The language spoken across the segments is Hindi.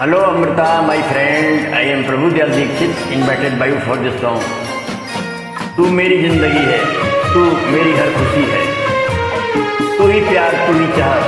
Hello Amrita my friend I am Prabhu Dayal Dikshit invited by for this song तू मेरी ज़िंदगी है तू मेरी हर खुशी है तू ही प्यार तू ही चाह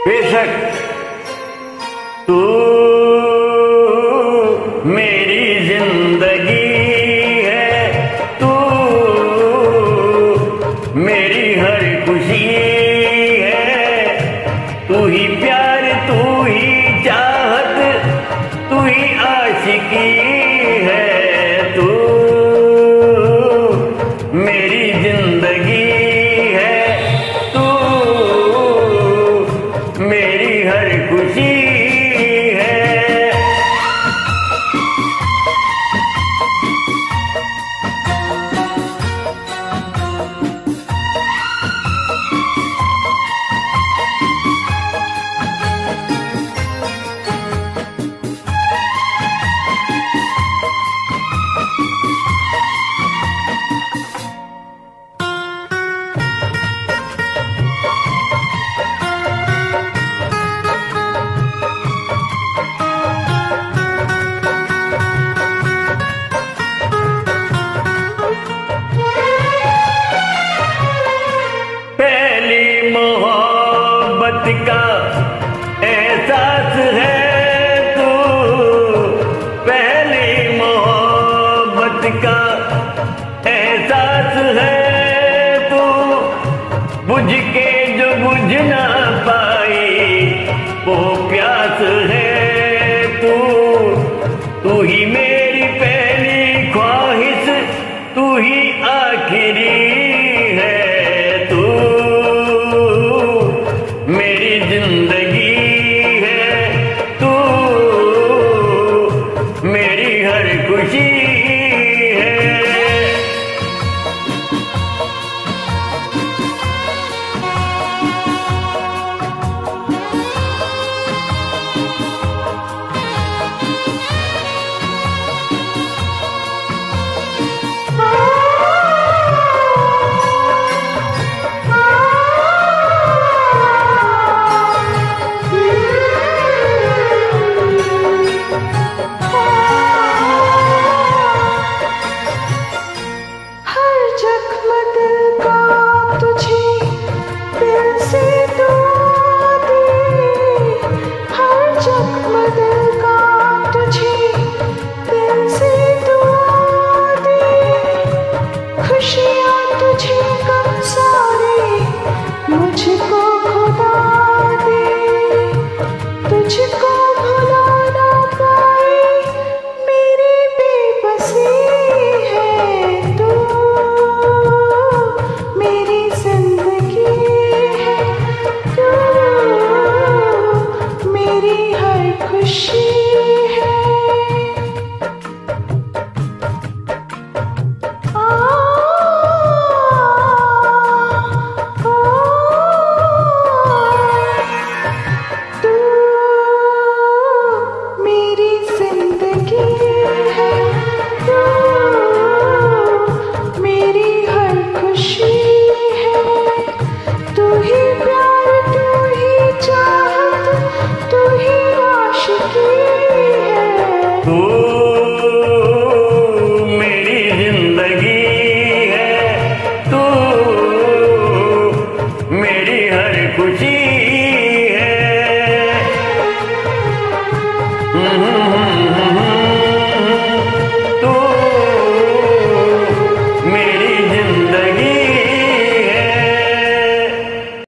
बेशक का एहसास है तू बुझ she मेरी ज़िंदगी है। तू मेरी हर खुशी